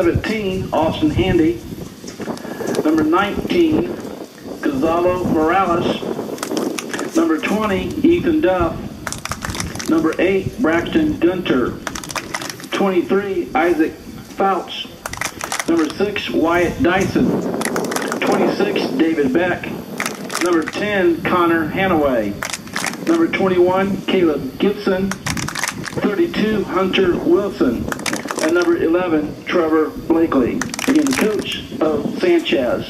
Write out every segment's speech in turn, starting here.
Number 17, Austin Handy. Number 19, Gonzalo Morales. Number 20, Ethan Duff. Number 8, Braxton Gunter. 23, Isaac Fouts. Number 6, Wyatt Dyson. 26, David Beck. Number 10, Connor Hanaway. Number 21, Caleb Gibson. 32, Hunter Wilson. And number 11, Trevor Blakely. Again, the coach of Sanchez.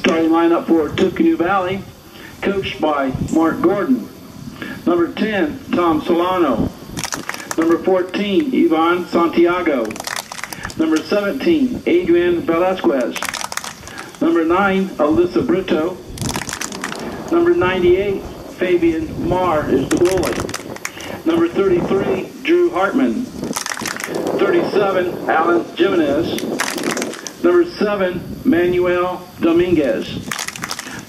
Starting lineup for Tippecanoe Valley, coached by Mark Gordon. Number 10, Tom Solano. Number 14, Ivan Santiago. Number 17, Adrian Velasquez. Number 9, Alyssa Brito. Number 98, Fabian Marr is the goalie. Number 33, Drew Hartman. 37, Alan Jimenez. Number 7, Manuel Dominguez.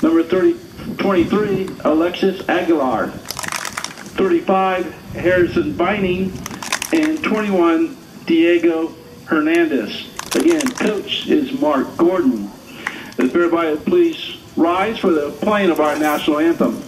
Number 30, 23, Alexis Aguilar. 35, Harrison Vining. And 21, Diego Hernandez. Again, coach is Mark Gordon. If everybody please rise for the playing of our national anthem.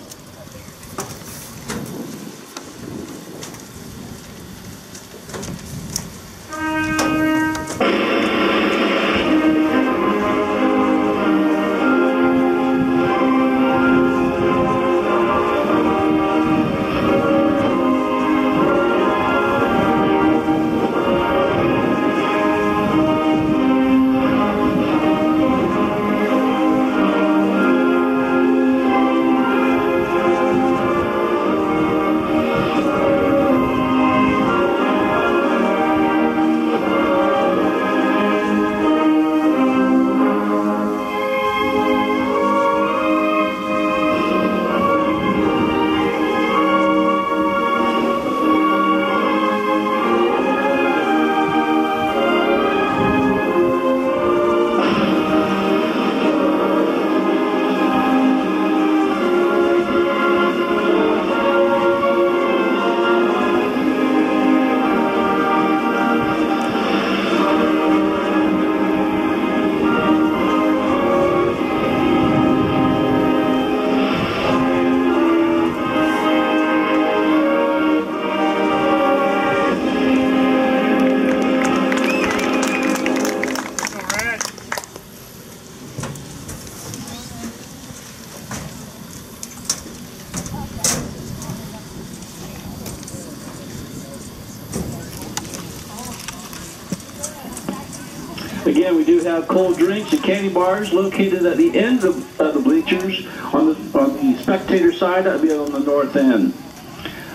Have cold drinks and candy bars located at the end of, of the bleachers on the, on the spectator side. That would be on the north end.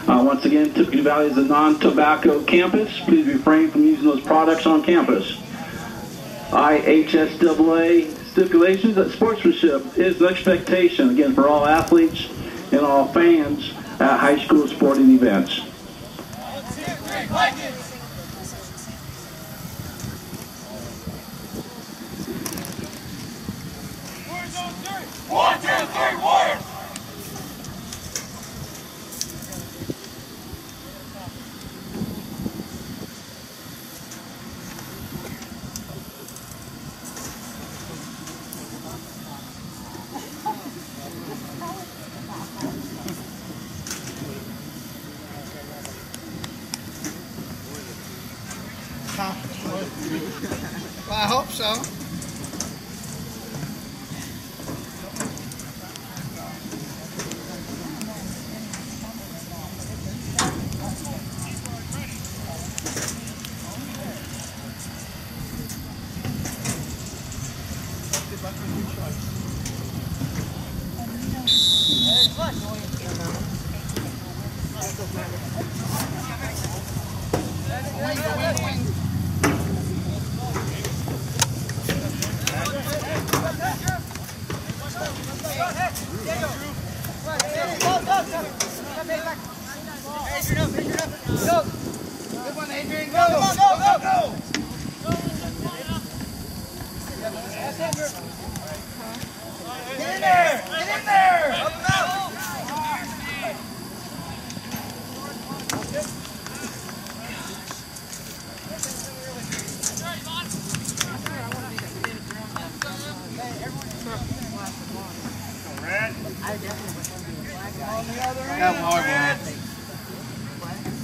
Uh, once again, Tippecanoe Valley is a non-tobacco campus. Please refrain from using those products on campus. IHSAA stipulations that sportsmanship is an expectation, again, for all athletes and all fans at high school sporting events.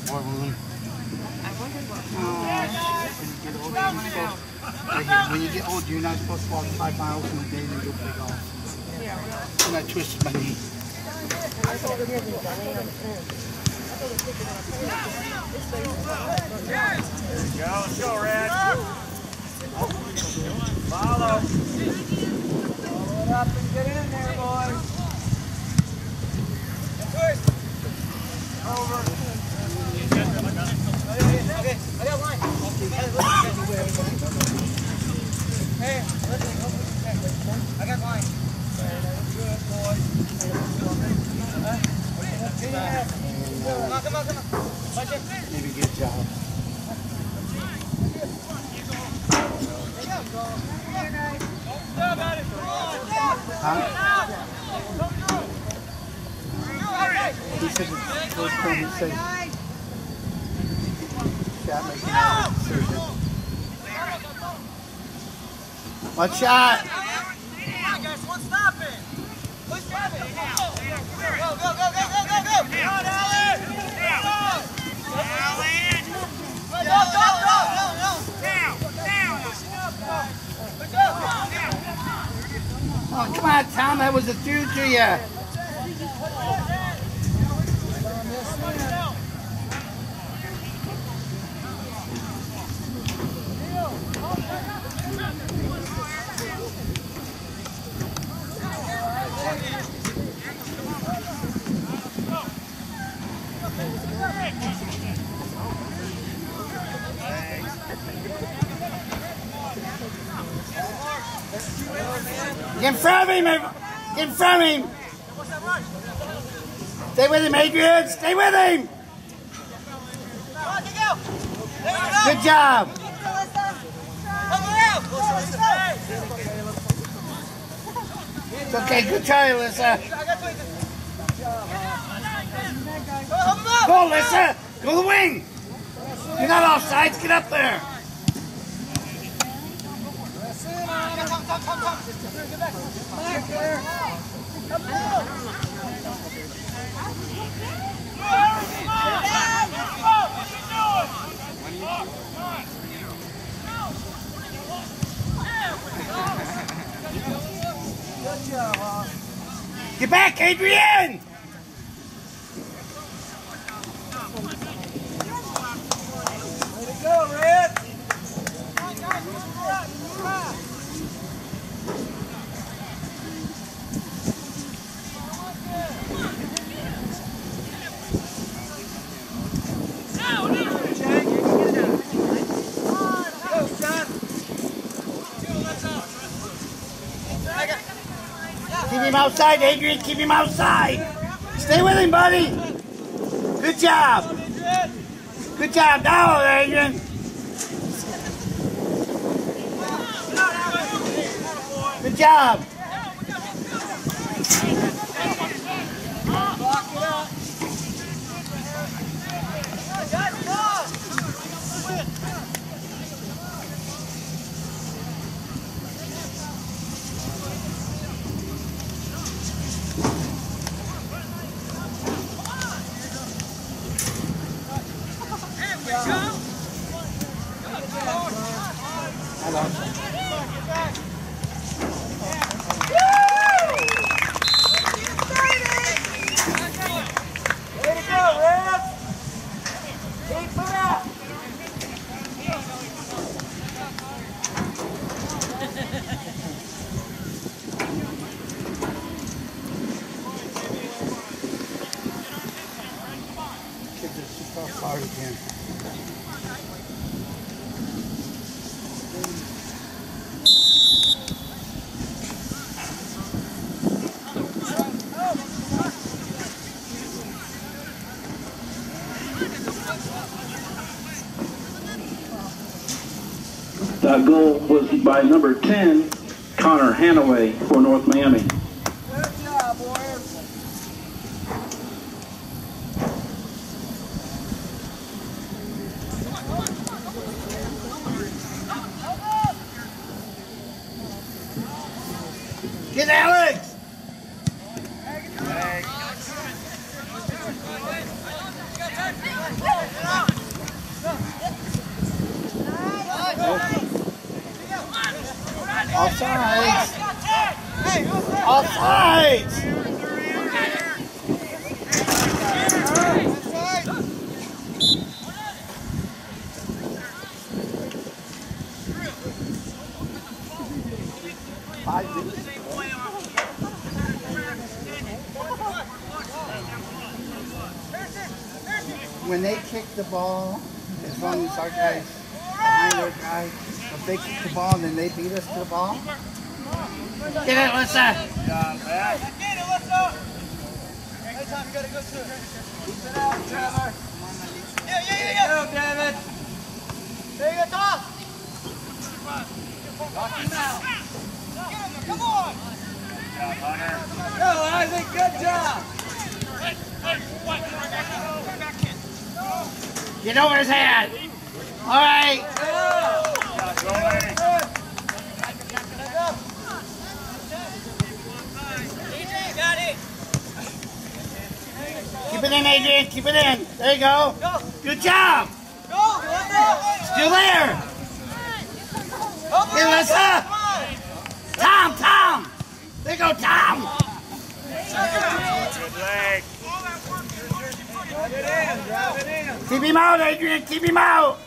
Four balloon. Oh, shit. When you get older, you're supposed, right here, when you get older, you're not supposed to walk five miles in a day and go play golf. And I twisted my knee. There you Go, show, Red. Follow. Pull it up and get in there, boys. Okay, I got line. Hey, I got line. Good boy. Come on, come on, come on. Watch it. Maybe good job. Huh? He said first time he said shot making a decision. One shot. Guys, one stop it. Go, go, go, go, go, go, go. Come on. Oh, come Tom. That was a through to you. Get in front of him. Get in front of him. Stay with him, Adrian. Stay with him. Good job. It's okay. Good try, Alyssa. Go, Alyssa. Go the wing. You're not off sides. Get up there. Come, come, come, come. Back there. Come on. Get back, Adrian. Way to go, Red. Keep him outside, Adrian. Keep him outside. Stay with him, buddy. Good job. Good job. Now, Adrian. Good job. Way to go, Red. Keep it up. Kids are super hard again. That by number 10, Connor Hanaway for North Miami. Good job, Warriors. Get Alex. Come Offsides. Offsides. Five minutes. When they kick the ball, as long as our guys behind their guy, if they kick the and then they beat us to the ball, get it, Lissa. Job, Pat. Anytime you gotta go to it. It out, Trevor. Yeah, yeah, yeah, yeah. Go, David. There you go, Tom. Him out. Get come on. Job, Hunter. Go, Isaac, good job. Get over his head. All right. Job, goalie. EJ, got it. Keep it in, Adrian. Keep it in. There you go. Go, Good job. go. Still there. Tom, Tom. There go, Tom. Good leg. Keep him out, Adrian. Keep him out.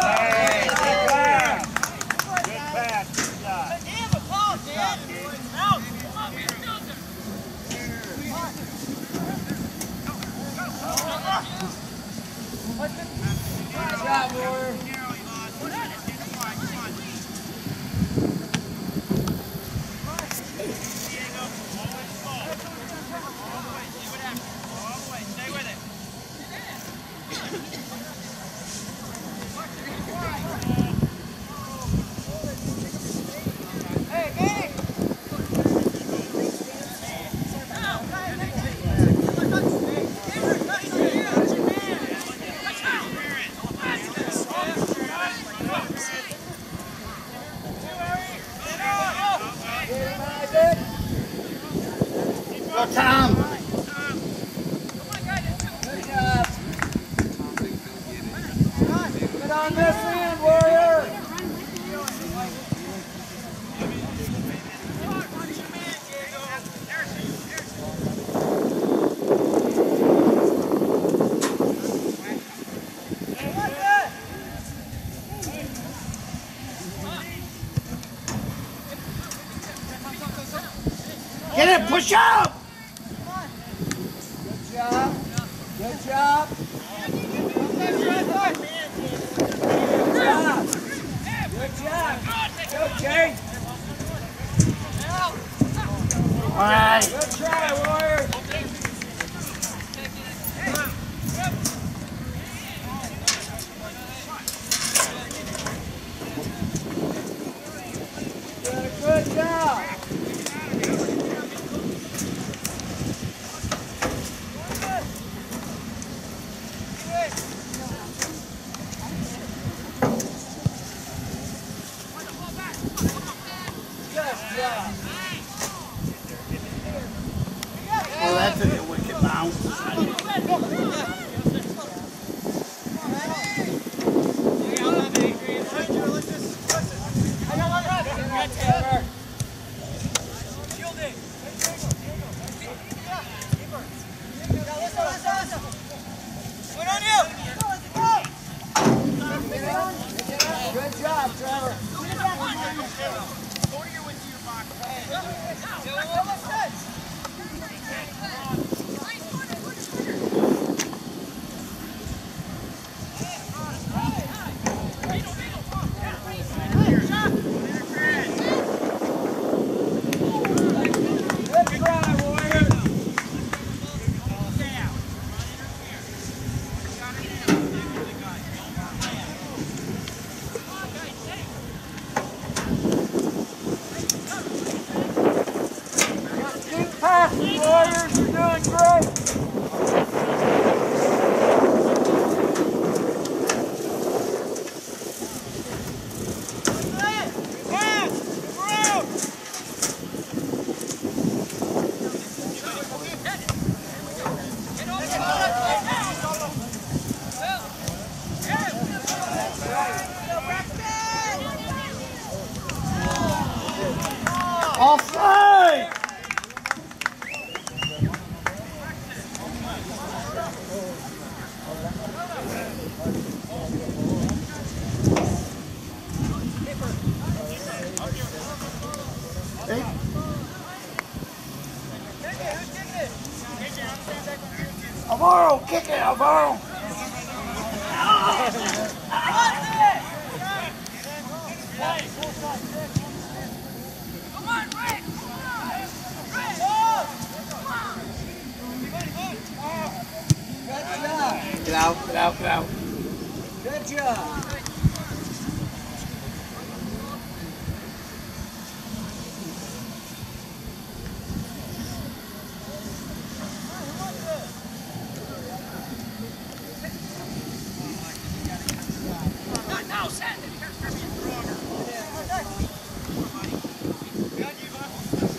Hey, good pass. Good pass. Good job. Dan, but call, Dan. Out. Good job, Warrior. Hey, gang. Go, Tom. Get on this end, Warrior. Get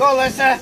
колеса.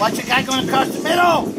Watch the guy going across the middle.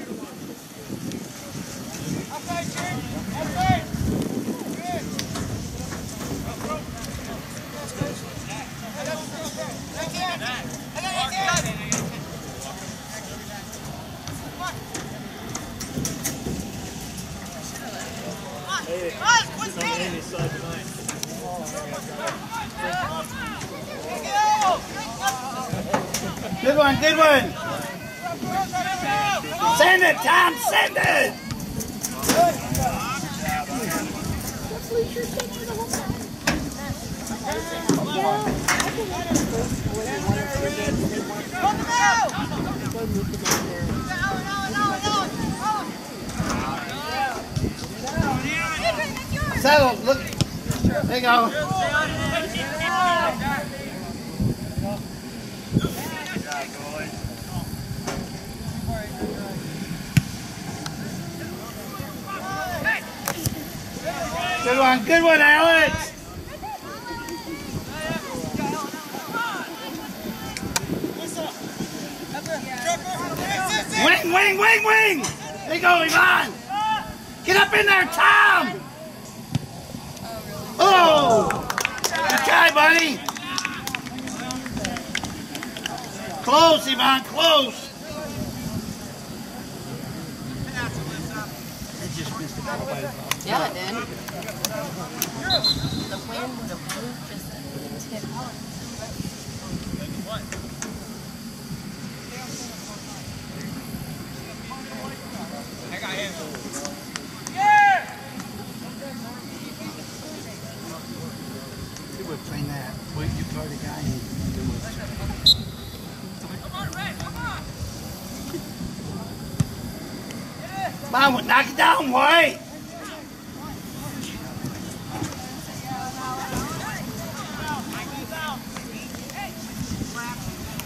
Come on, knock it down, boy!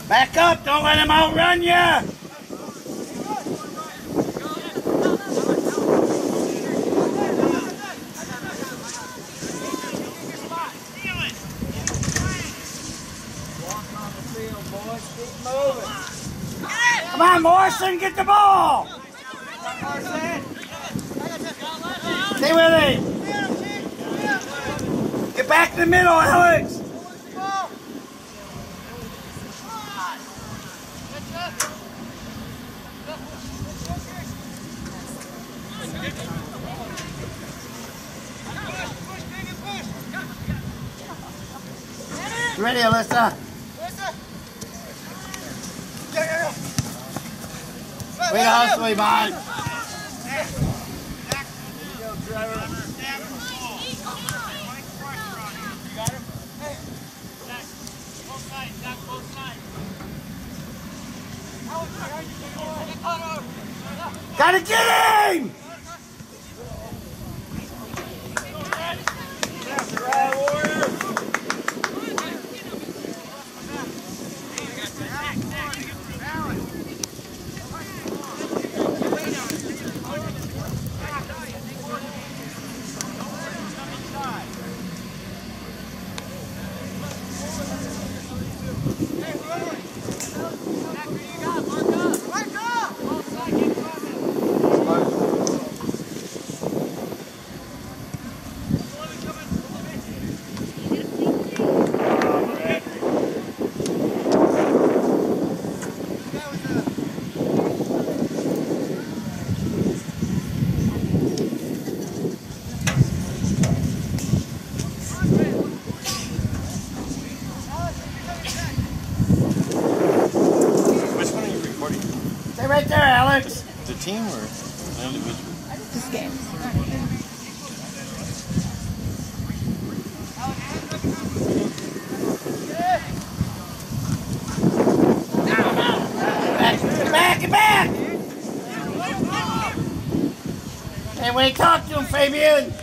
Back up, don't let him outrun you! get the ball! Way to hustle, Ivan. Gotta get him! Which one are you recording? Stay right there, Alex. The team or an individual? Just games. Back, get back, get back! You talk to him, Fabian.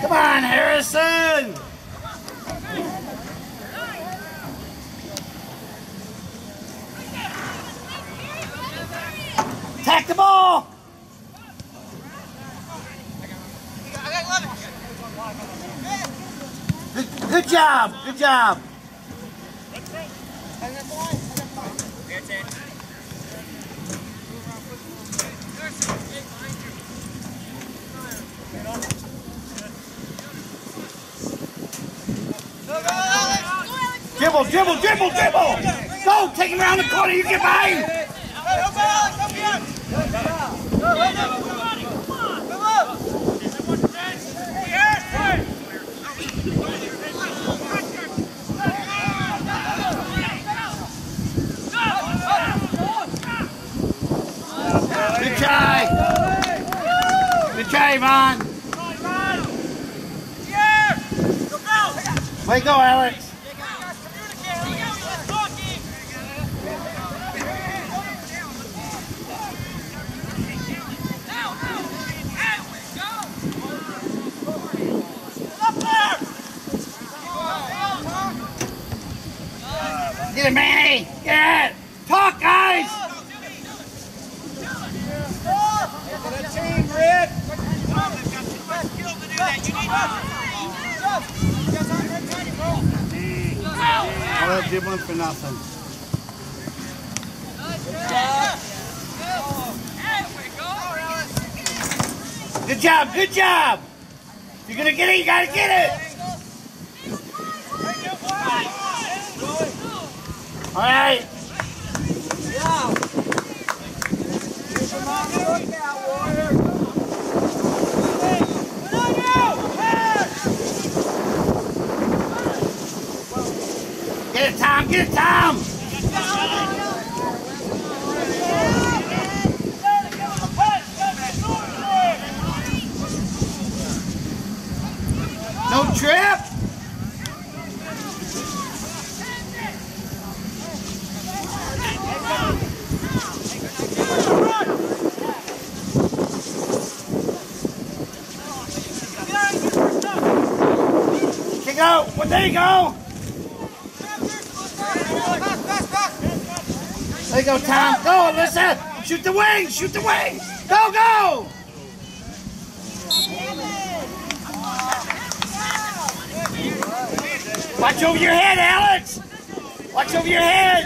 Come on, Harrison! Attack the ball! Good, good job, good job. Dribble, dribble, dribble, dribble! Go, take him around the corner, you get behind! Good try! Good try, Yvonne! Way go, Alex! Get it, Manny! Get it! Talk, guys! All that dribbling for nothing. Good job, good job! You're gonna get it, you gotta get it! Alright. Get it, Tom, get it, Tom! No trip! Kick it out! Well, there you go! There you go, Tom. Go, Alyssa! Shoot the wings! Shoot the wings! Go, go! Watch over your head, Alex! Watch over your head!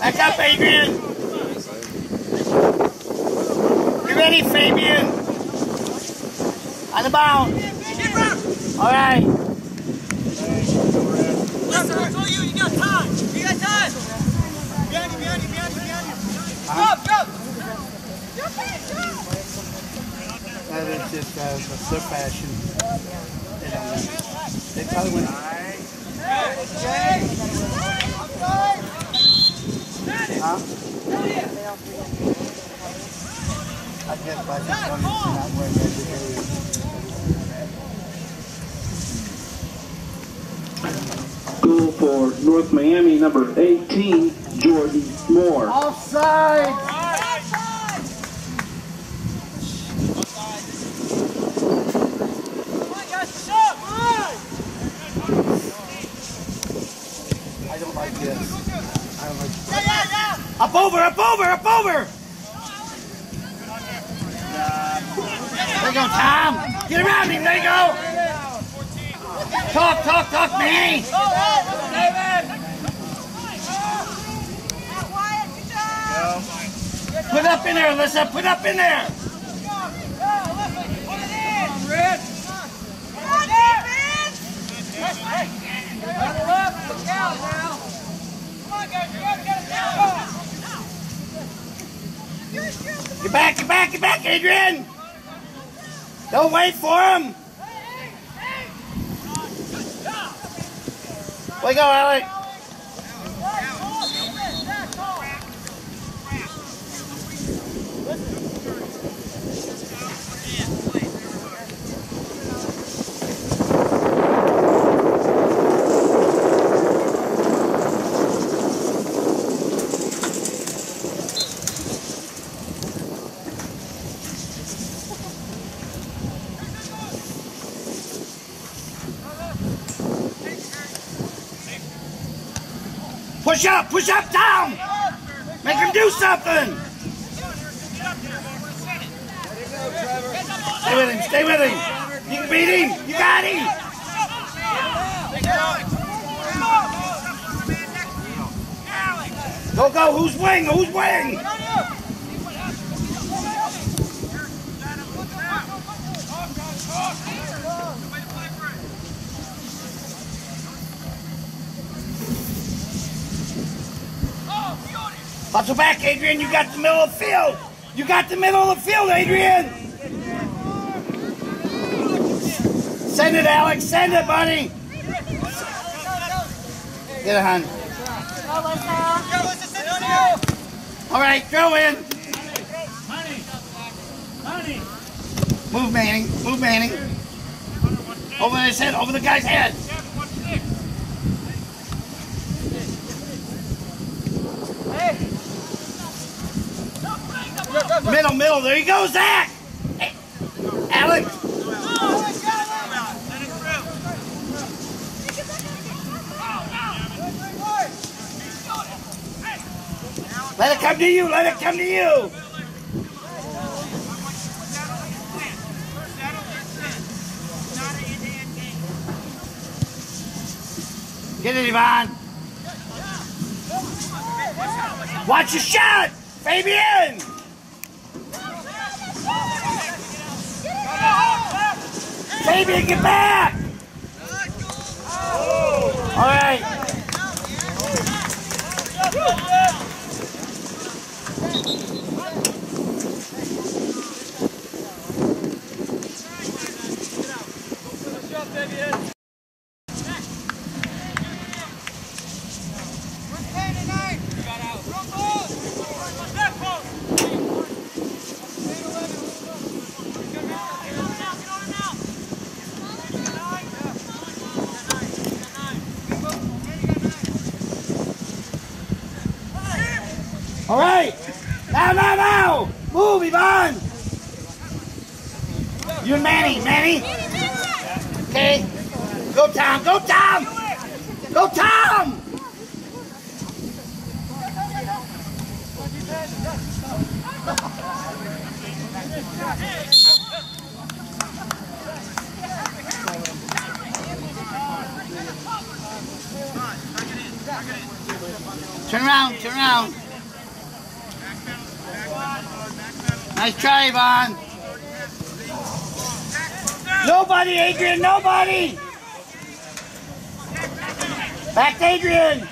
Back up, Adrian! You ready, Fabian? On the bound. All right. You, you got time. You got time. That is just uh, their fashion. They. They probably went. Huh? I guess by just running, you're not wearing that Goal for North Miami, number 18, Jordan Moore. Offside! I don't like this. I don't like Up over, up over, up over. There you go, Tom! Get around him. There you go. Talk, talk, talk, Manny. Put up in there, Alyssa. Put up in there. Get back, get back, get back, Adrian. Don't wait for him. To go, Alec. Push up, push up, down. Make him do something. Stay with him, stay with him. You can beat him. You got him. Go, go. Who's wing? Who's wing? Hustle back, Adrian. You got the middle of the field. You got the middle of the field, Adrian. Send it, Alex. Send it, buddy. Get it, hon. All right, throw in. Move, Manning. Move, Manning. Over his head. Over the guy's head. Middle, middle. There he goes, Zach. Hey, Alex. Let it come to you. Let it come to you. Get it, Yvonne. Watch your shot, Fabian. Fabian, get back. All right. All right. Now, now, now. Move, Yvonne. You and Manny. Manny. Okay. Go, Tom. Go, Tom. Go, Tom. Turn around. Turn around. Nice try, Yvonne. Nobody, Adrian, nobody. Back to Adrian.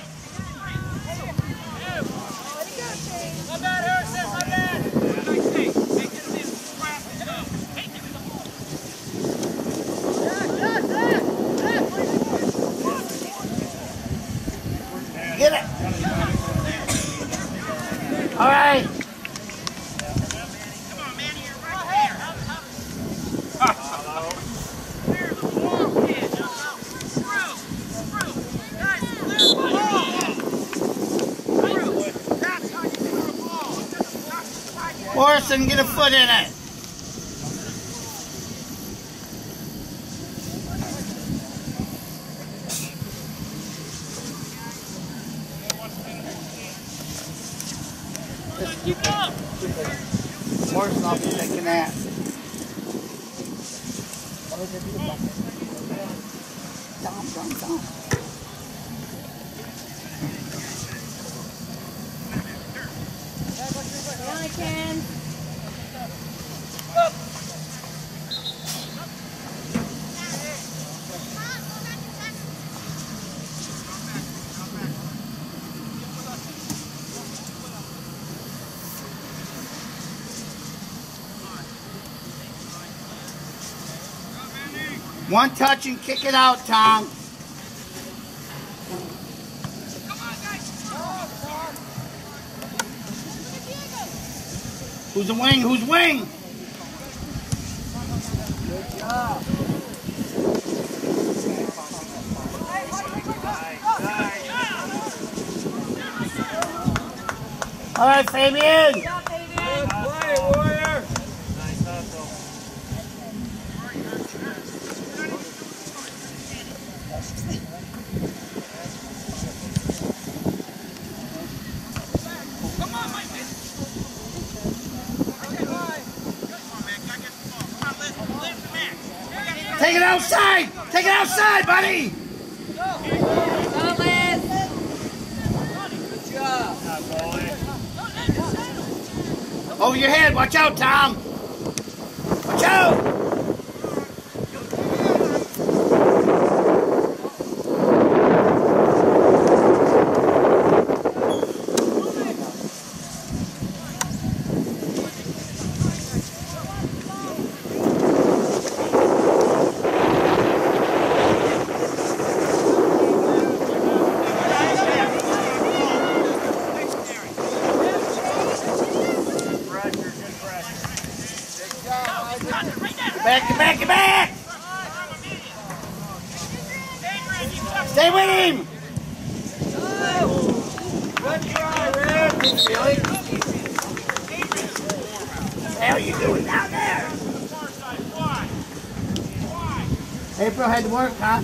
Force and get a foot in it. One touch and kick it out, Tom. Who's the wing? Who's wing? Good job. All right, Fabian. Take it outside. Take it outside, buddy. Go, Liz. Over your head. Watch out, Tom. Watch out. Get back, get back, get back. Stay with him. What the hell are you doing down there? April had to work, huh?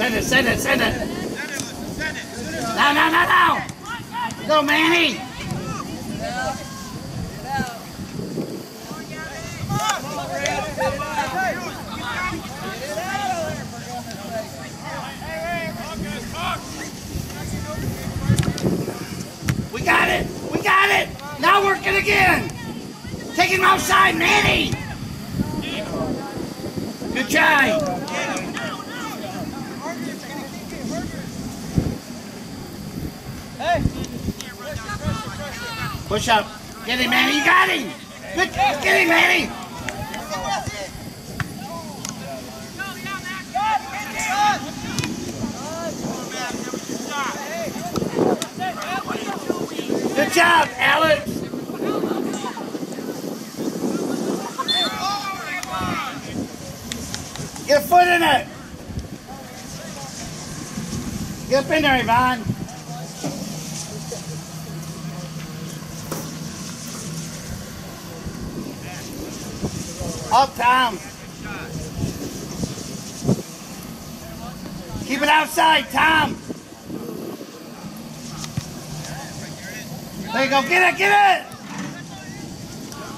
Send it, send it, send it. No, no, no, no. Go, Manny. We got it. We got it. Now work it again. Take him outside, Manny. Good try. Push up. Get him, Manny. You got him. Good. Get him, Manny. Good job, Alex. Get a foot in it. Get up in there, Yvonne. Up, Tom. Keep it outside, Tom. There you go. Get it, get it.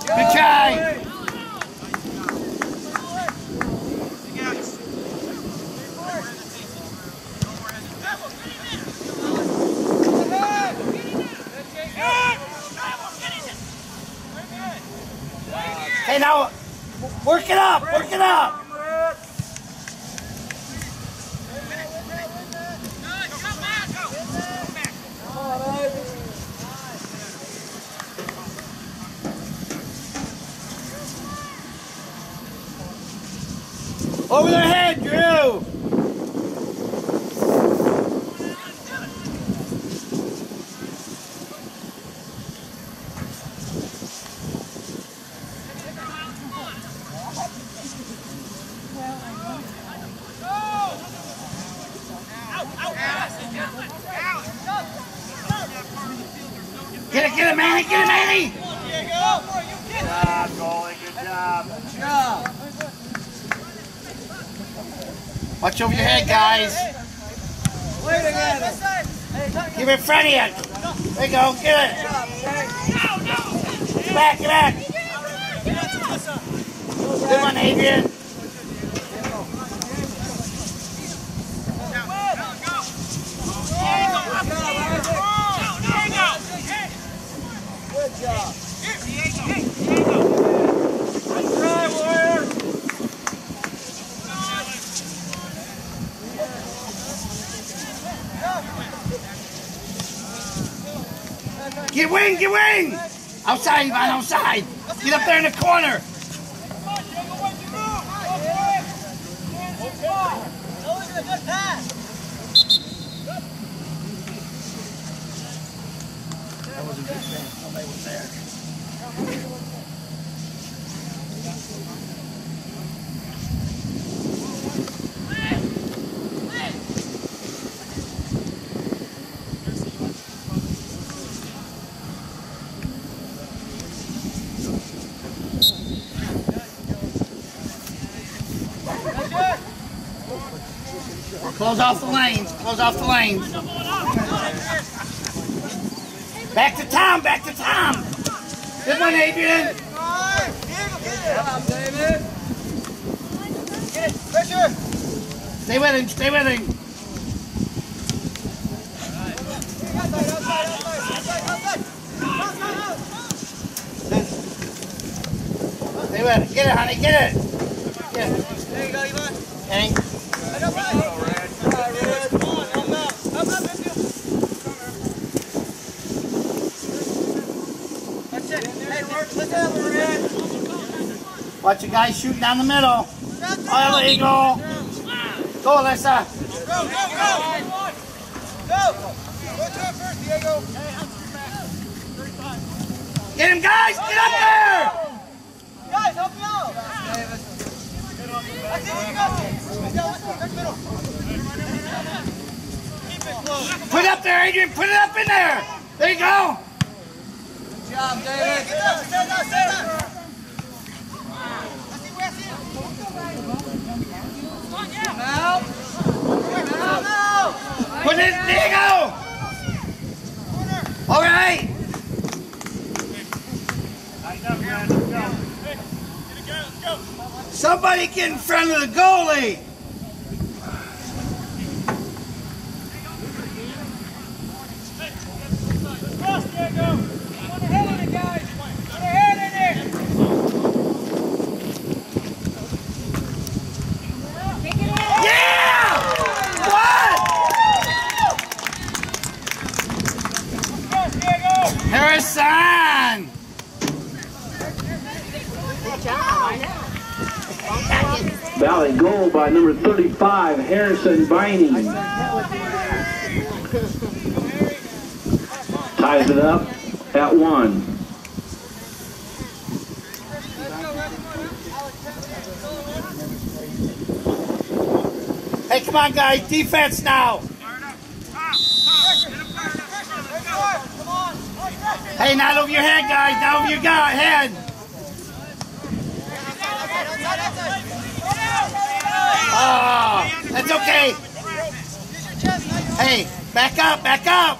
Good try. Hey, now, work it up, work it up. Over their head, Drew! Get it, get it, Manny, get it, Manny! Good job, goalie. Good job. Watch over your head, guys. Keep it in front of you. There you go, get it. Back, get back. Good one, Adrian. Get wing, get wing! Outside, Ivan, outside! Get up there in the corner! Close off the lanes, close off the lanes. Back to Tom, back to Tom! Good one, Adrian! Stay with him, stay with him! Stay with it, get it, honey, get it! Get it. There you go, Ivan. Hank. Watch your guys shooting down the middle. Oh, there you go. Go, Alyssa. Go, go, go! Go! Go to it first, Diego. Get him, guys. Get up there. Guys, help me out! I think you got this. Let's go, let's go, back middle. Keep it close. Put it up there, Adrian. Put it up in there. There you go. Good job, David. Get down, stand down, stand down. Out. Out now. Put it. There you go. All right. Somebody get in front of the goalie. Cross, Diego. Put a head in it, guys. Put a head in it. Yeah! What? Cross, Diego. Harrison! Valley goal by number 35, Harrison Vining. Ties it up at one. Hey, come on, guys. Defense now. Hey, not over your head, guys. Not over your guy head. Oh, that's okay. Hey, back up, back up.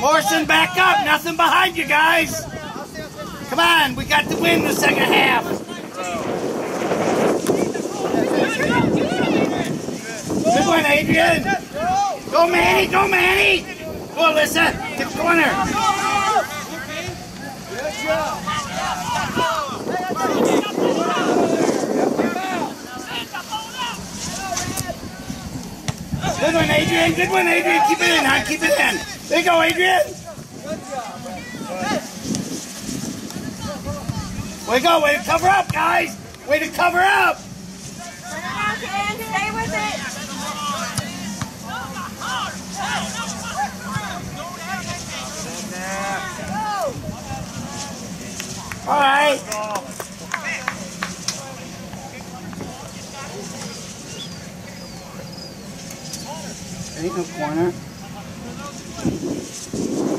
Morrison, back up. Nothing behind you, guys. Come on, we got to win the second half. Good one, Adrian. Go, Manny. Go, Manny. Go, Alyssa. To the corner. Good one, Adrian. Good one, Adrian. Keep it in, hon. Keep it in. There you go, Adrian. Way to go. Way to cover up, guys. Way to cover up. Stay with it. All right. Ain't no corner.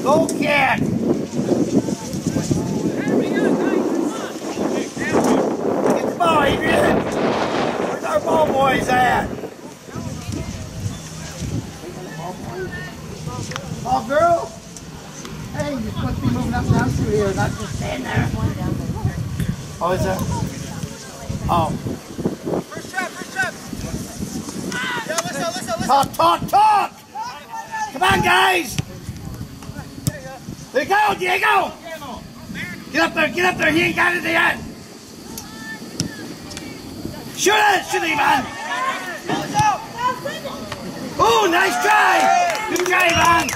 Go kid. Get the ball, Adrian. Where's our ball boys at? Ball girl. Hey, you're supposed to be moving up and down through here, not just standing there. Oh, is there? Oh. First trap, first trap. Yeah, listen, listen. Talk, talk, talk! Come on, guys! There you go, Diego! Get up there, get up there, he ain't got it yet! Shoot it, shoot it, Ivan! Ooh, nice try! Good try, Ivan!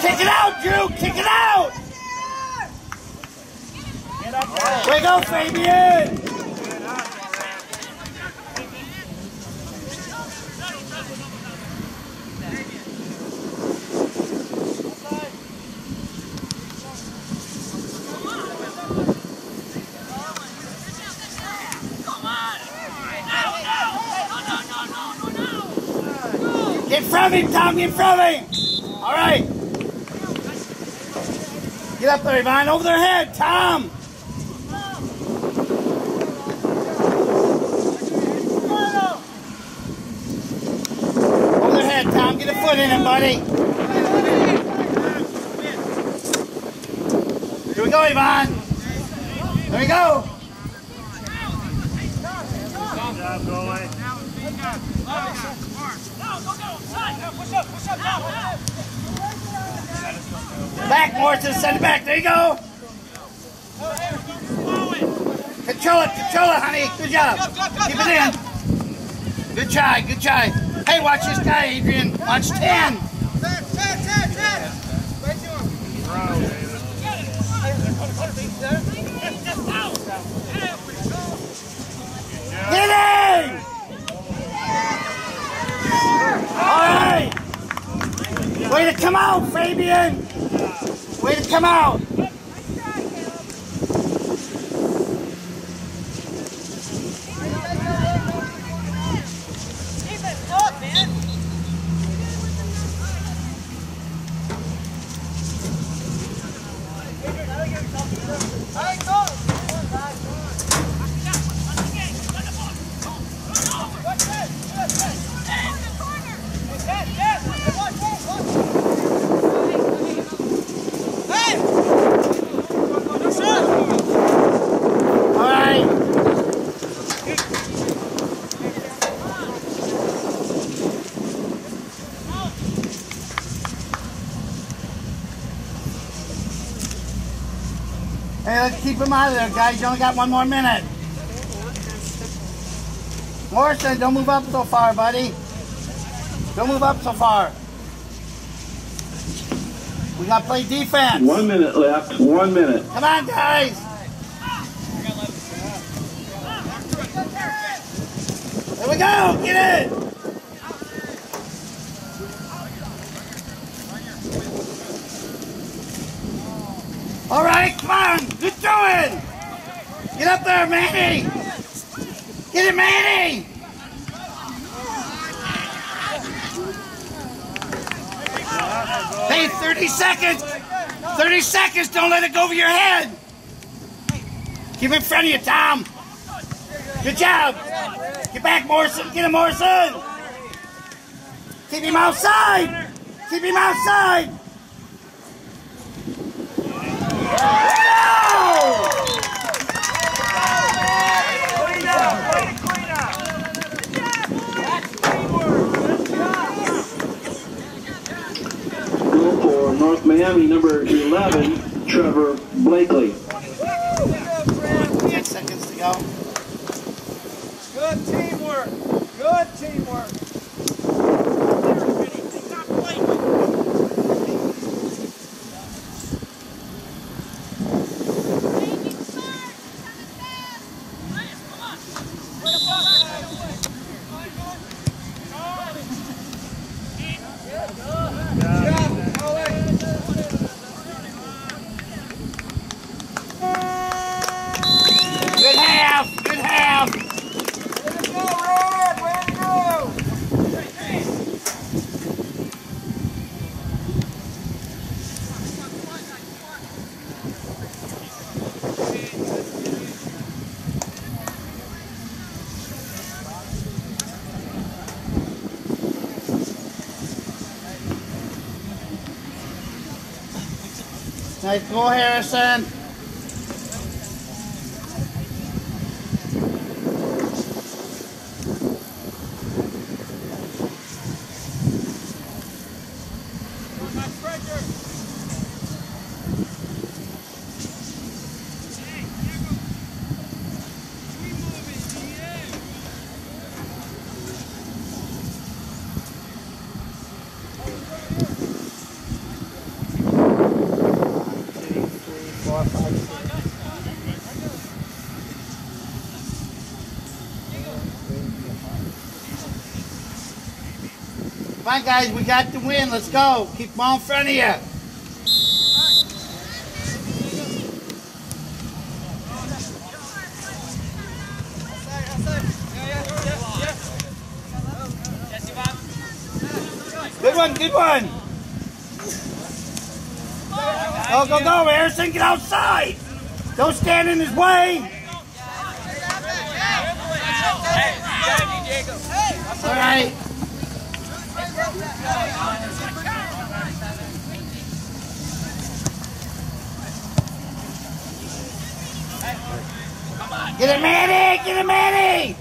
Kick it out, Drew! Kick it out! Way go, Fabian! Get from him, Tom, get from him! All right. Get up there, Ivan, over their head, Tom! Over their head, Tom, get a foot in him, buddy! Here we go, Ivan! There we go! Back, Morrison, send it back. There you go. Control it, control it, honey. Good job. Keep it in. Good try, good try. Hey, watch this guy, Adrian. Watch 10. Ten, ten, ten, ten. Right to. Way to come out, Fabian. Way to come out. Hey, go. Hey! Good shot. All right. Hey, let's keep him out of there, guys. You only got one more minute. Morrison, don't move up so far, buddy. Don't move up so far. We got to play defense. One minute left. One minute. Come on, guys. There we go. Get it. All right, come on. Good doing. Get up there, Manny. Get it, Manny. Hey, 30 seconds. 30 seconds. Don't let it go over your head. Keep in front of you, Tom. Good job. Get back, Morrison. Get him, Morrison. Keep him outside. Keep him outside. No! Goal for North Miami, number 11, Trevor Blakely. 10 seconds to go. Good teamwork. Good teamwork. Good half. Good half. Nice goal, Harrison. On, guys, we got the win. Let's go. Keep all in front of you. Good one, good one. Go, go, go, Harrison, get outside. Don't stand in his way. All right. Get a Manny! Get a Manny!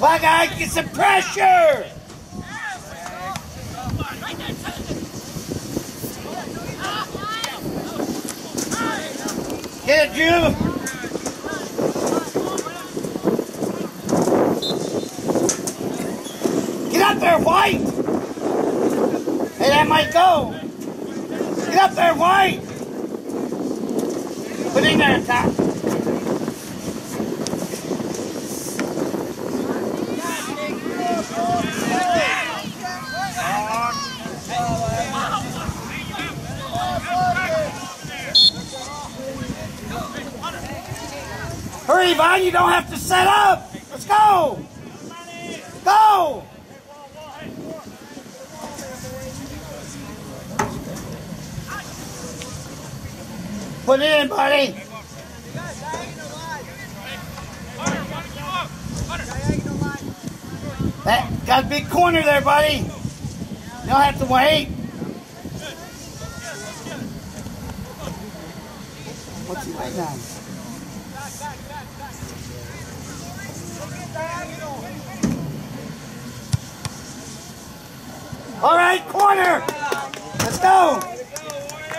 Come on, get some pressure! Get it, Drew! Get up there, White! Hey, that might go! Get up there, White! Put in there, top. Hurry, Vaughn, you don't have to set up! Let's go! Go! Put it in, buddy. That got a big corner there, buddy. You don't have to wait. What's he waiting on? All right, corner. Let's go.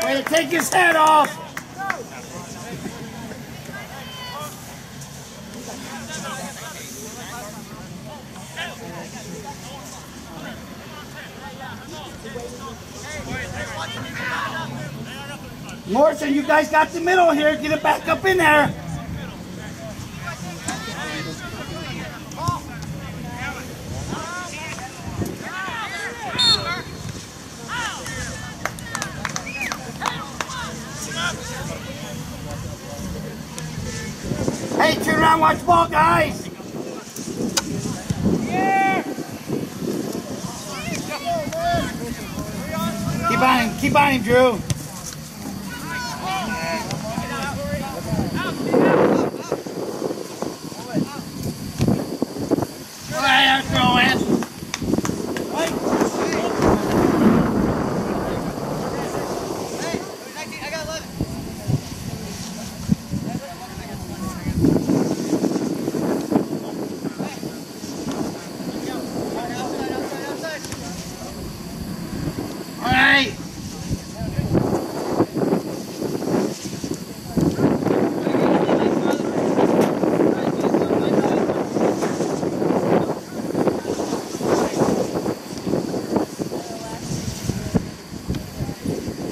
Way to take his head off. Morrison, you guys got the middle here. Get it back up in there. Hey, turn around, watch the ball, guys. Keep on him, keep on him, Drew. All right, I'm throwing. I got 11. Outside, outside, outside. All right.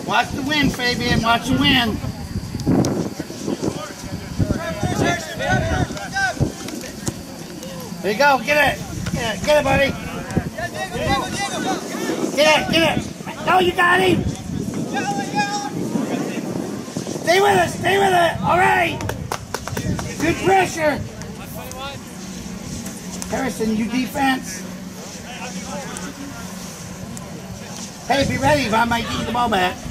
Win, Fabian. Watch the wind. There you go. Get it. Get it, get it buddy. Get it, get it. No, you got him. Stay with it, stay with it. All right. Good pressure. Harrison, you defense. Hey, be ready if I might get you the ball back.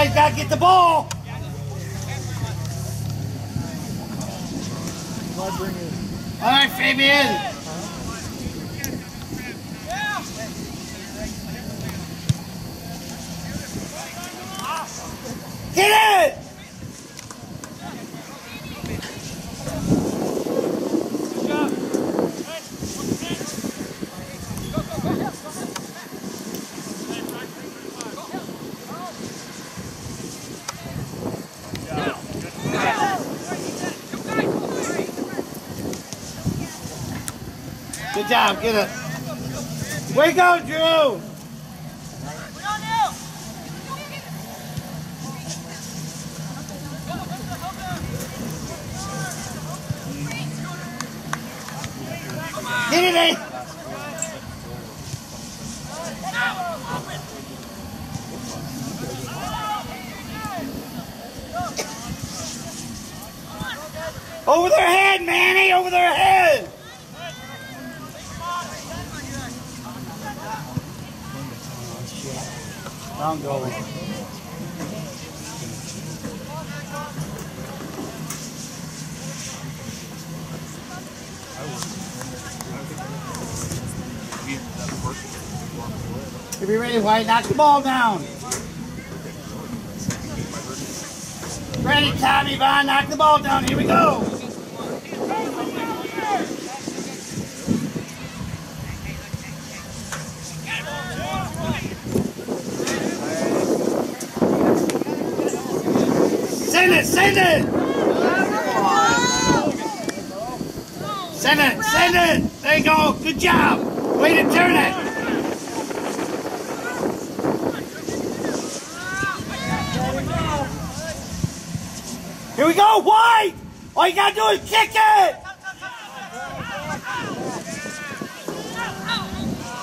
Somebody's got to get the ball. All right, Fabian. Get it! Good job, get it. To go, Drew! Get it, eh? Over their head, Manny, over their head! Wrong goal. You be. Knock the ball down. Ready, Tommy Vaughn. Knock the ball down. Here we go. Send it, send it! Send it, send it! There you go, good job! Way to turn it! Here we go, White! All you gotta do is kick it!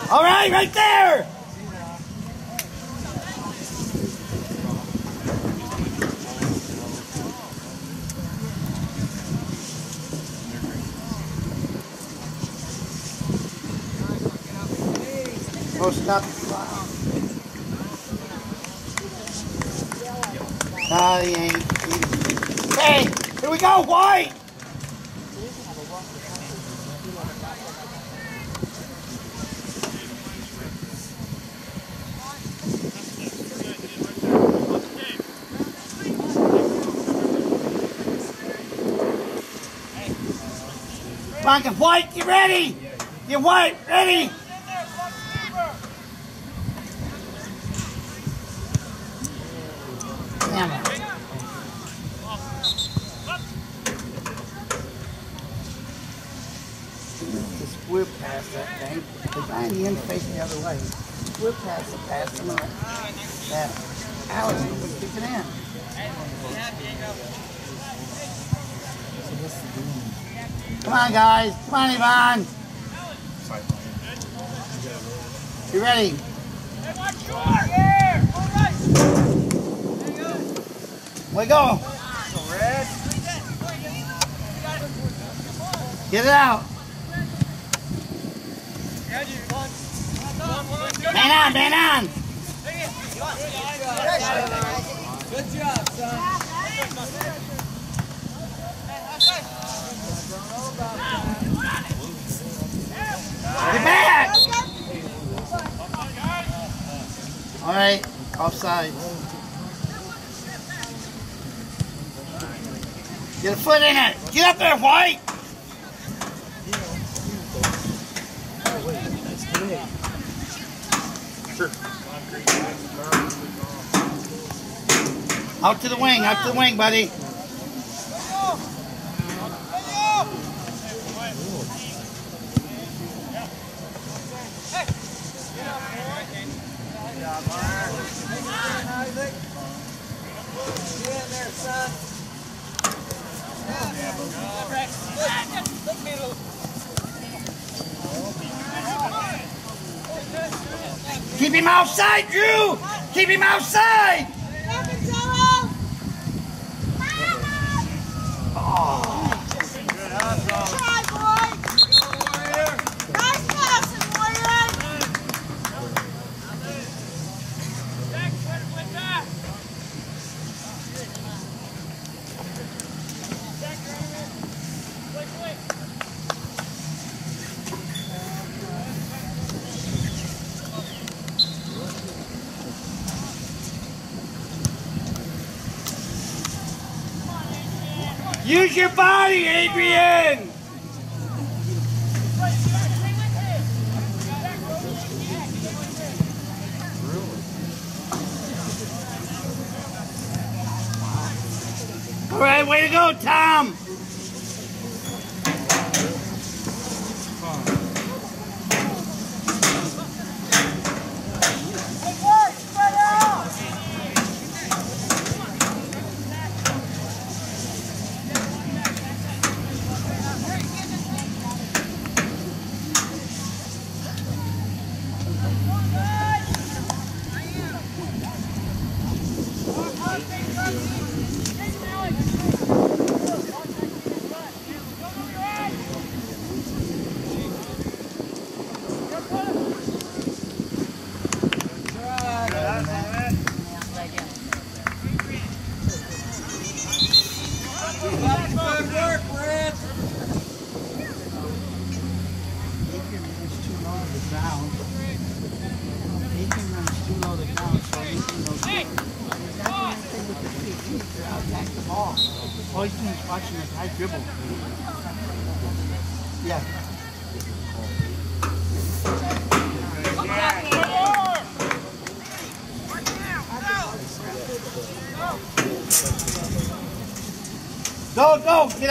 All right, right there! Post up. No, he ain't. Hey, here we go, White! Get White, get ready! Get White, ready! Damn it. Just whip past that thing. The guy in the end facing the other way. Whip past the pass and that. Alex be kicking in. On, guys. Come on, Yvonne. You ready? We go. Get it out. Man on, man on. Good job, son. Get back. All right, offside. Get a foot in it. Get up there, White. Out to the wing, out to the wing, buddy. Get in there, son. Look, middle. Keep him outside, Drew. Keep him outside.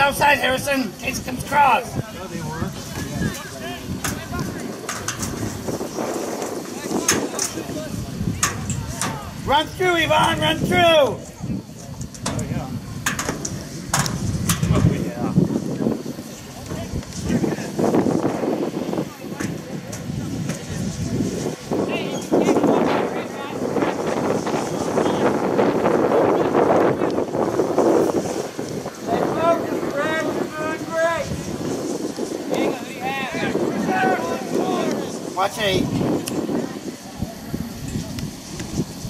Outside, Harrison. In case it comes across. Run through, Yvonne. Run through. Watch.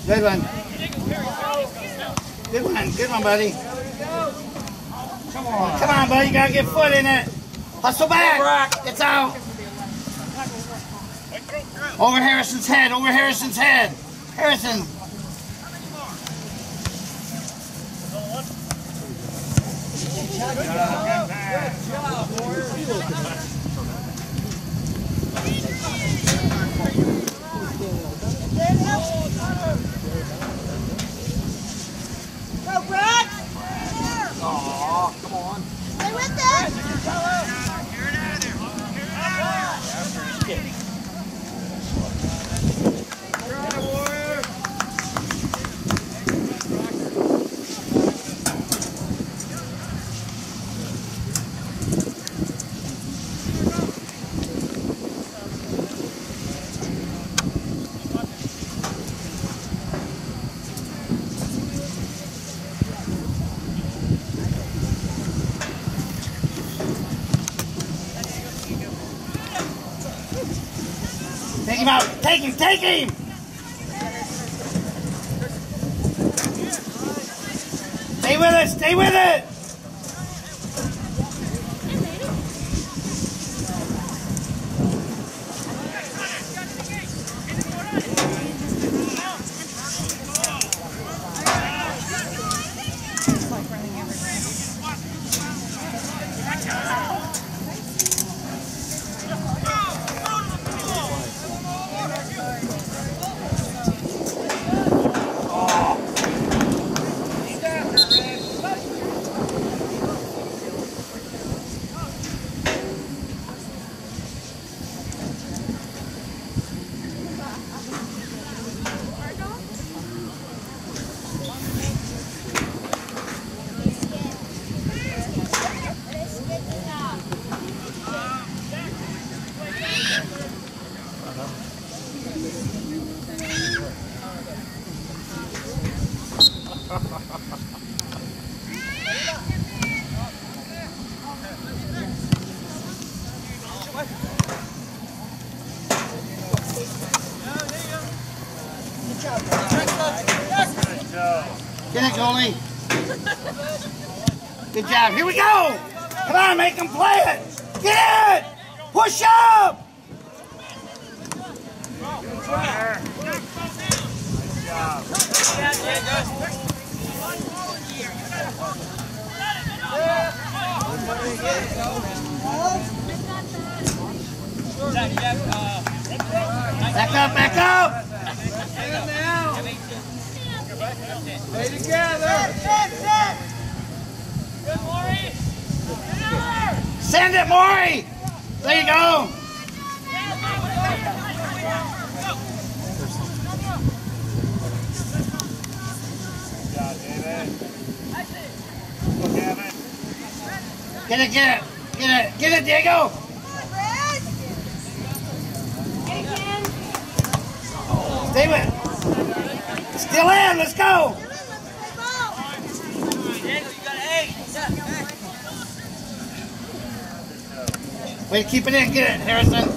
Good one. Good one. Good one, buddy. Come on. Come on, buddy. You gotta get foot in it. Hustle back. It's out. Over Harrison's head. Over Harrison's head. Harrison. Go, Brad! Stay with it! Take him out. Take him. Take him. Stay with it. Stay with it. Wait, keep it in, get it, Harrison.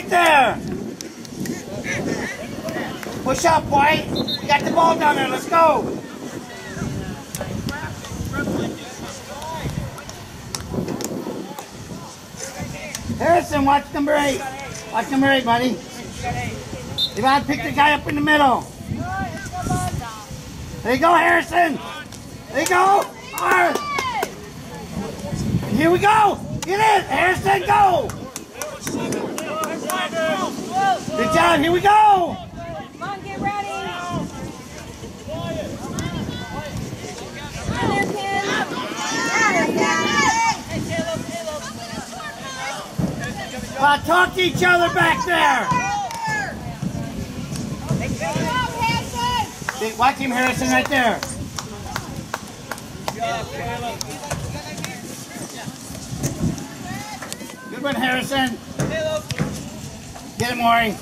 Get there. Push up, White. We got the ball down there. Let's go. Harrison, watch number eight. Watch number eight, buddy. Yvonne, pick the guy up in the middle. There you go, Harrison. There you go. Hard. Here we go. Get it, Harrison, go. Job. Here we go. Come on, get ready. Come on there, Ken. Uh, talk to each other back there. Hey, Watch him, Harrison, right there. Good one, Harrison. Get him, Maury.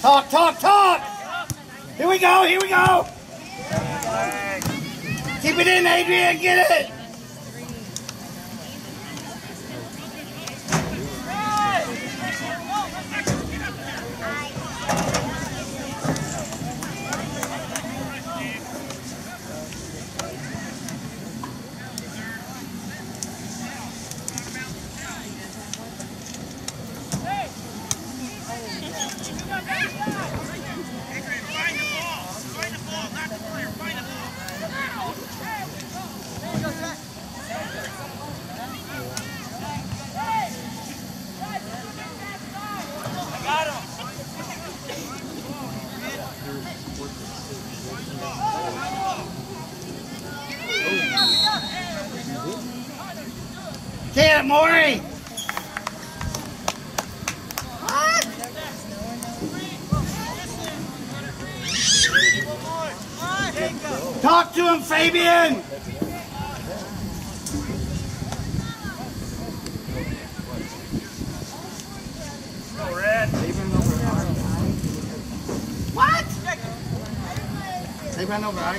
Talk, talk, talk. Here we go, here we go. Keep it in, Adrian, get it. Get it, Maury. Talk to him, Fabian. What? They ran over our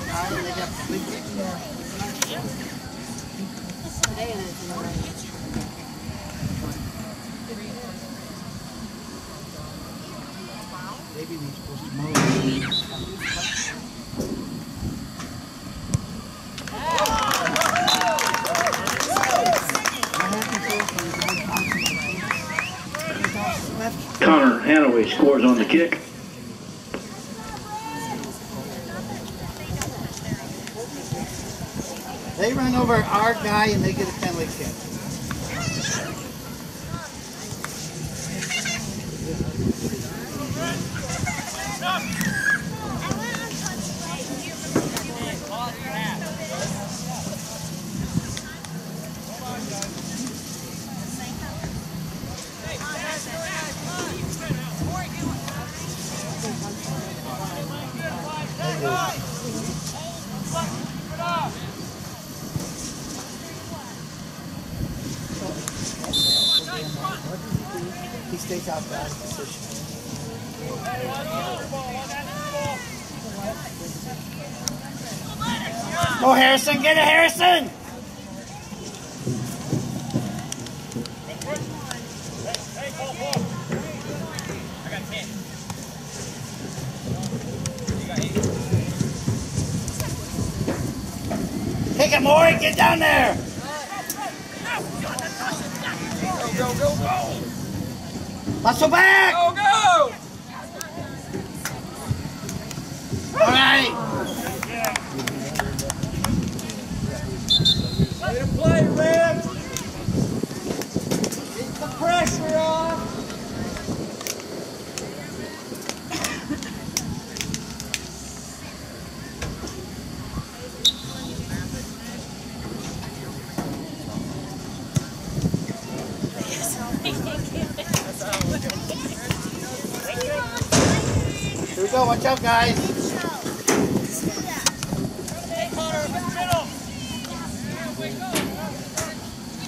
guys.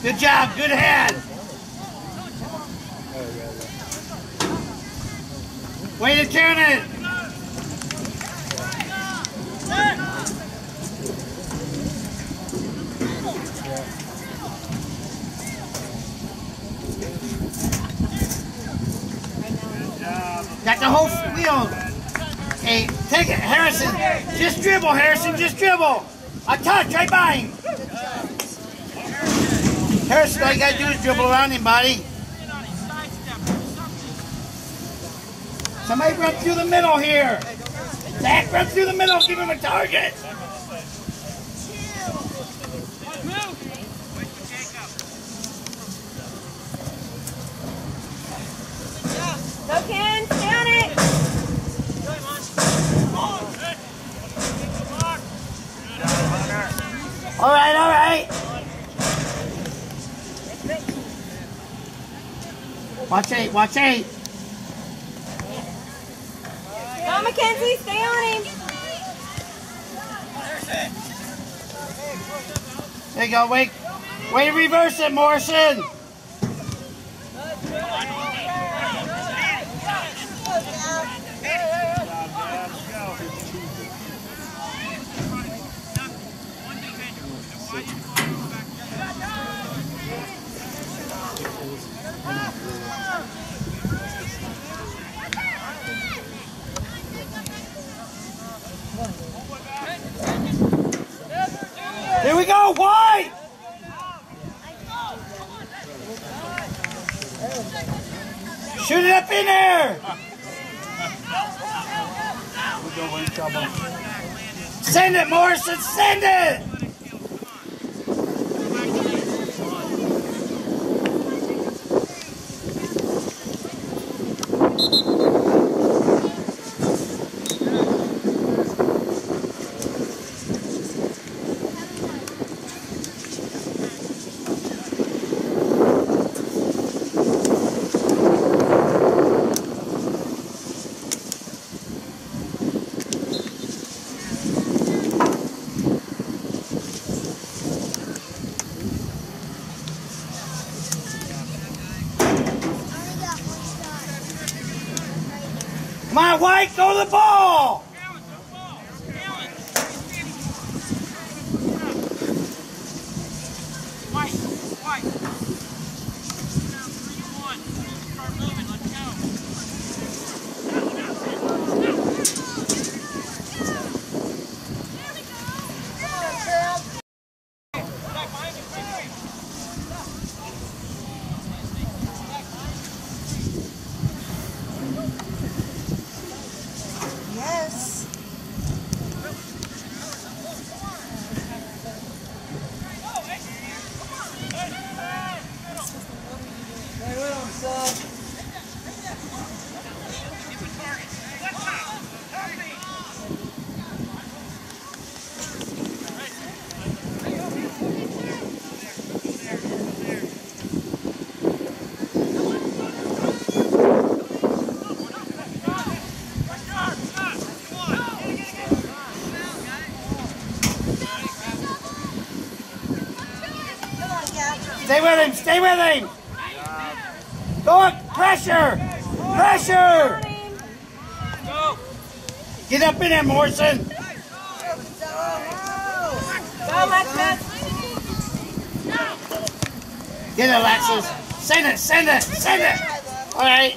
Good job. Good hand. Way to turn it. Got the whole wheel. Hey, take it, Harrison. Just dribble, Harrison. Just dribble. A touch right by him. Harrison, all you gotta do is dribble around him, buddy. Somebody run through the middle here. Zach, run through the middle. Give him a target. Go, Ken. Stay on it. All right, all right. Watch eight, watch eight. Go, Mackenzie. Stay on him. There you go, wait. Way to reverse it, Morrison. We go, White. Shoot it up in there. Send it, Morrison, send it. Stay with him, stay with him. Go on, pressure, pressure. Get up in there, Morrison. Get it, Alexis. Send it, send it, send it. All right.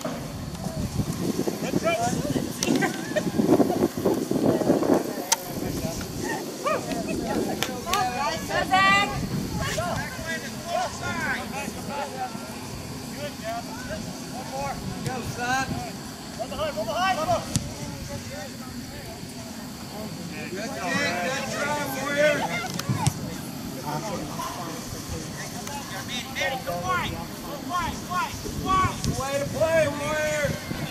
Go, Zach.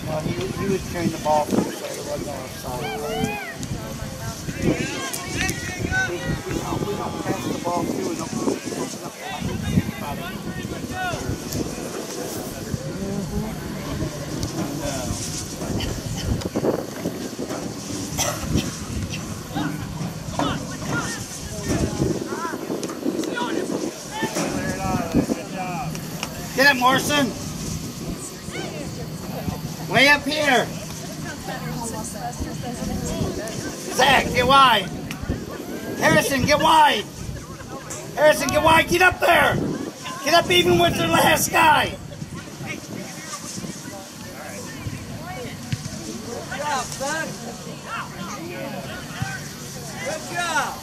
Well, he, he was carrying the ball for so it wasn't offside. We, we don't, we don't pass the ball through and don't put it up the line. Way up here. Zach, get wide. Harrison, get wide. Harrison, get wide. Get up there. Get up even with the last guy. Good job.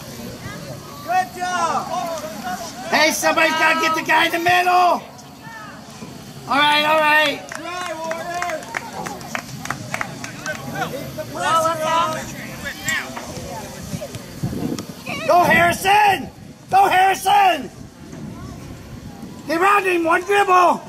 Good job. Hey, somebody's got to get the guy in the middle. All right, all right. Try, Warner. Keep the pressure on. Go, Harrison. Go, Harrison. Get around him. One dribble. All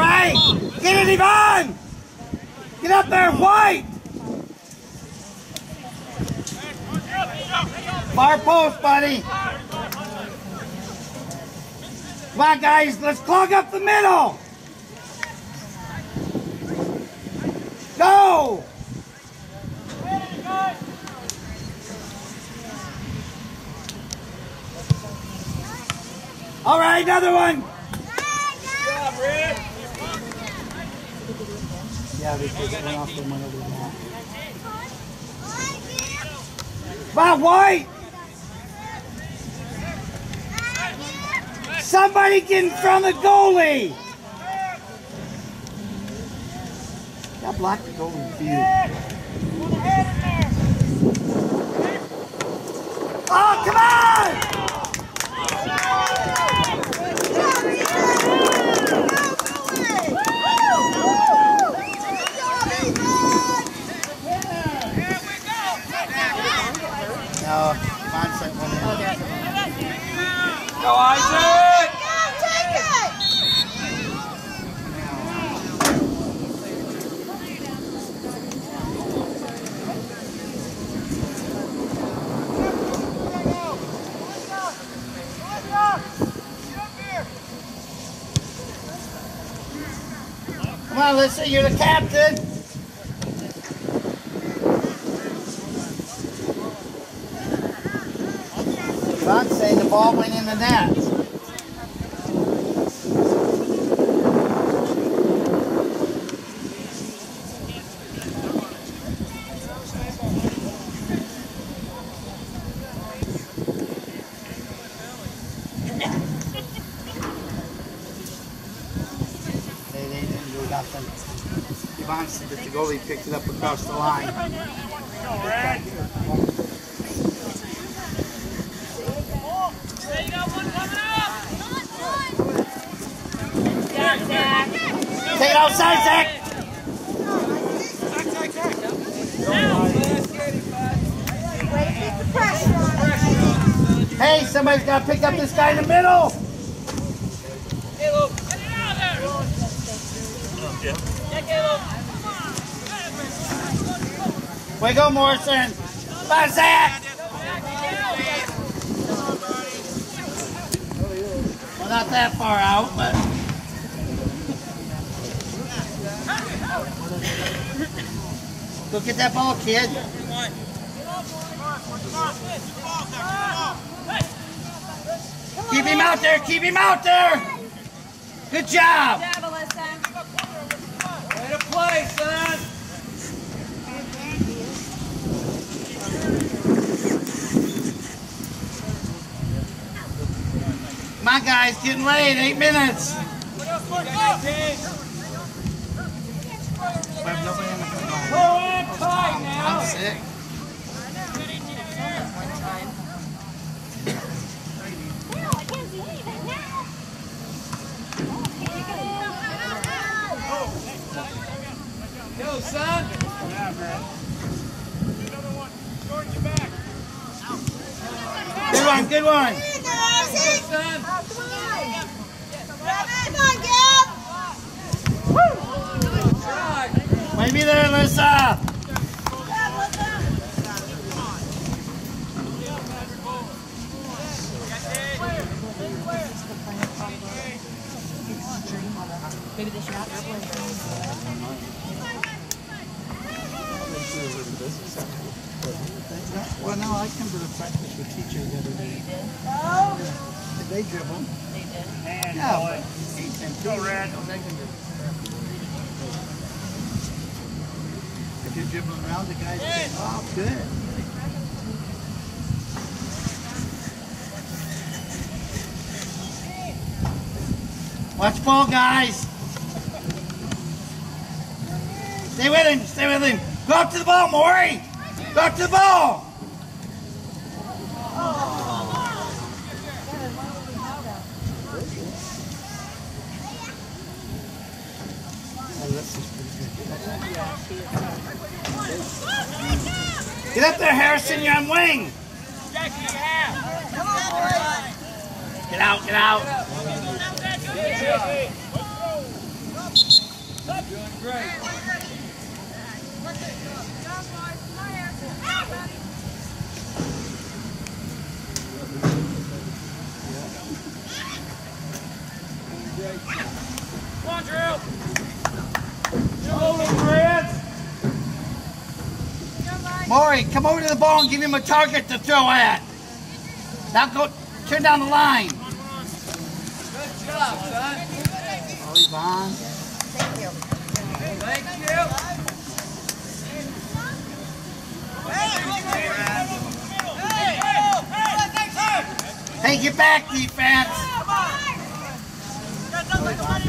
right. Get it, Yvonne. Get up there, White. Far post, buddy. Come on, guys. Let's clog up the middle. Go. All right, another one. Yeah, they took one off and went over the. Come on, White. Somebody get in front of the goalie. That blocked the goalie feed. Oh, come on! No, mine sent one in. Go, Isaac. On, Lisa, you're the captain. Ron's saying the ball went in the net. They, they didn't do nothing. Yvonne goalie picked it up across the line. Take it outside, Zach. Hey, somebody's got to pick up this guy in the middle. Morrison. Bye, Zach. Well, not that far out, but. Go get that ball, kid. Keep him out there. Keep him out there. Good job. Way to play, son. Guys. Getting late. Eight minutes. We're on tight now. I'm sick. Go, son. Good one. Good one. Son. Try. Way be there, Alyssa. Well, no, I come to the practice with teacher the other day. Oh did they dribble? They did. And yeah, uh, boy. Go red. If you're dribbling around, the guys yes. say, oh, good. Watch ball, guys. Stay with him. Stay with him. Go up to the ball, Maury. Go up to the ball. Give him a target to throw at. Now go, turn down the line. Good job, son. Oh, Yvonne. Take it back, defense. Who's on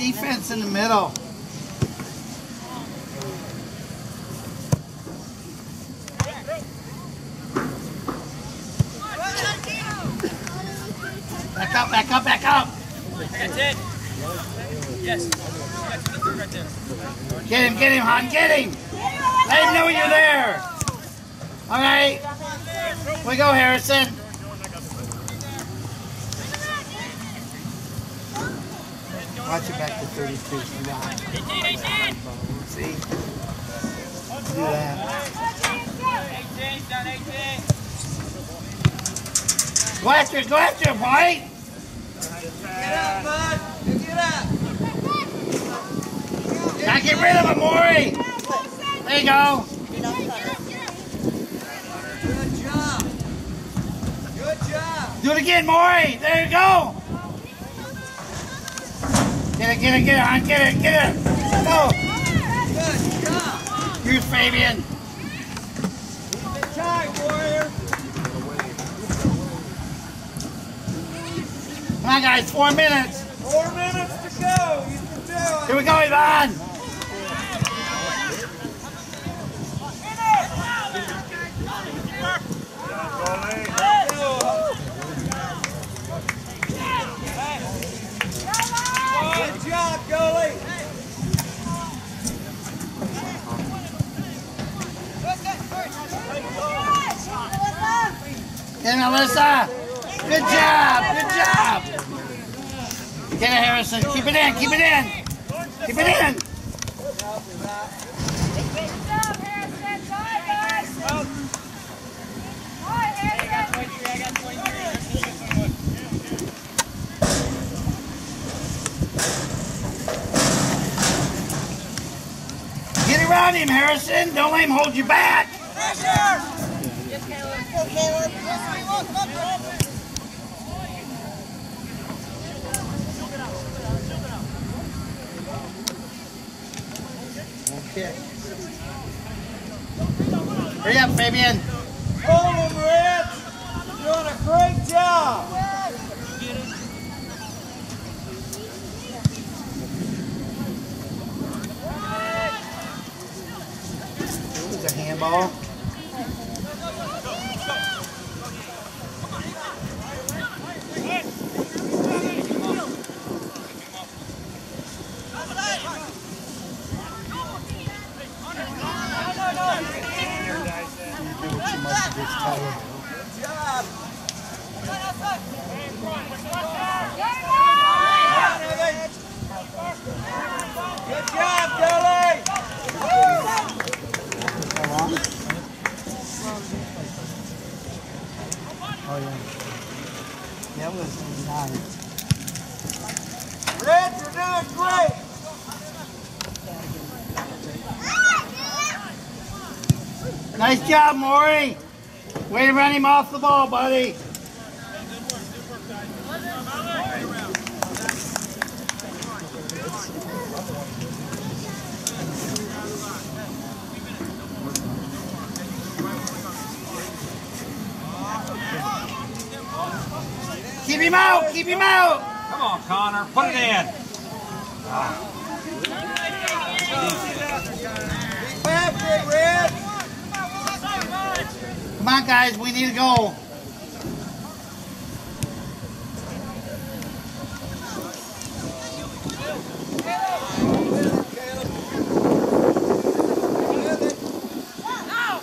defense in the middle? Back up, back up, back up. That's it. Yes. That's the third right there. Get him, get him, hon, get him. Let him know you're there. All right. We go, Harrison. Watch it back to 32. See that? 18, 18. See? Do that. 18, down 18. Go after go after White. Get up, bud. Get up. Now get rid of him, Maury. There you go. Good job. Good job. Do it again, Maury. There you go. Get it, get it, get it, hon. Get it, get it. Go. Good job. Here's Fabian. Good time, Warrior. Come on, guys. Four minutes. Four minutes to go. You can do it. Here we go, Yvonne. Good job, goalie. Get him, Alyssa. Good job. Good job. Get it, Harrison. Keep it in. Keep it in. Keep it in. Get around him, Harrison. Don't let him hold you back. Okay. Hurry up, Fabian. Hold him, You're doing a great job. It was a handball. Job, goalie. Oh, yeah. You're doing great. Nice job, Maury. To run him off the ball, buddy. Keep him out, keep him out. Come on, Connor, put it in. Back, Big Red. Come on, guys, we need to go.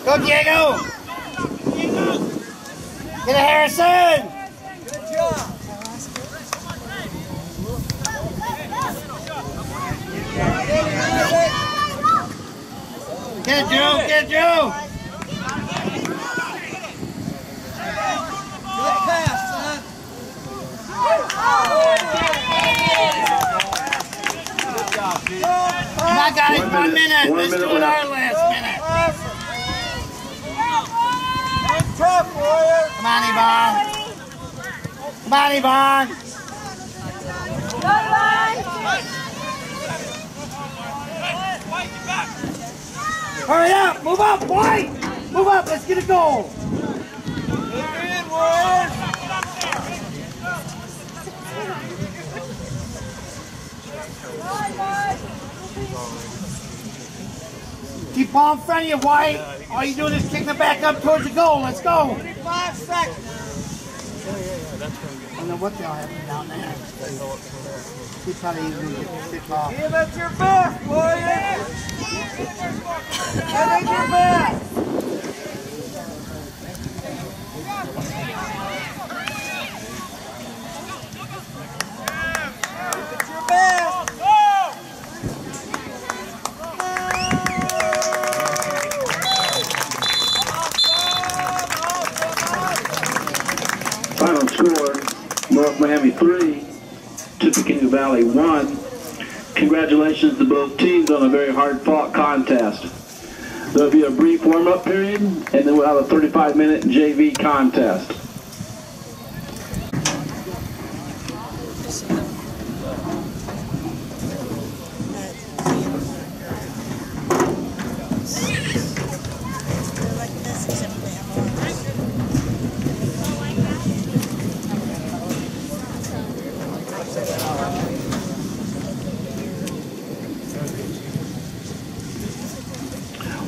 Go, Diego. Get a Harrison. Good job. Get it, Drew. Get it, Drew. Good pass, son. Come on, guys, One one minute, minute. one Let's minute do it left. our last minute. Good tough, Warrior. Come on, Yvonne. Come on, Yvonne. Hurry up. Move up, White. Move up. Let's get a goal. Good in, Warrior. Keep ball in front of you, White. All you doing is kicking the back up towards the goal. Let's go. Five seconds. I don't know what they'll have down there. He probably even get kicked off. Give it your best, Warrior. Give it your best. Give it your best. Final score, 3, Tippecanoe Valley 1. Congratulations to both teams on a very hard-fought contest. There'll be a brief warm-up period, and then we'll have a 35-minute JV contest.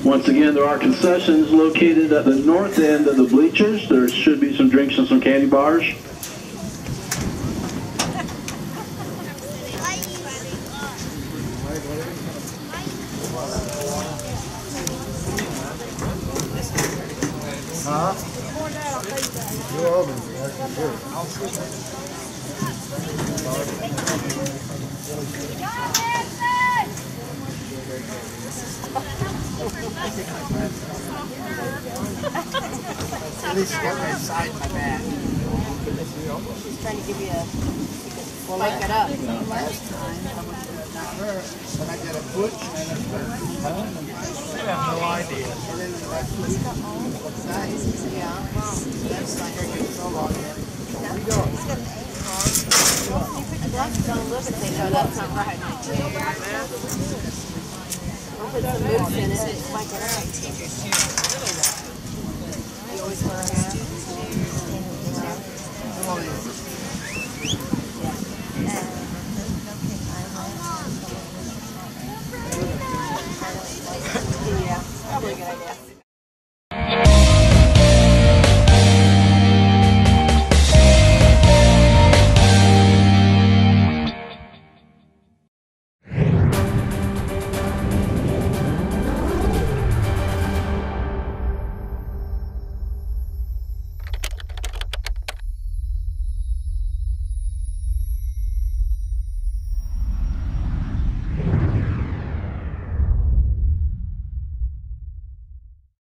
Once again, there are concessions located at the north end of the bleachers. There should be some drinks and some candy bars.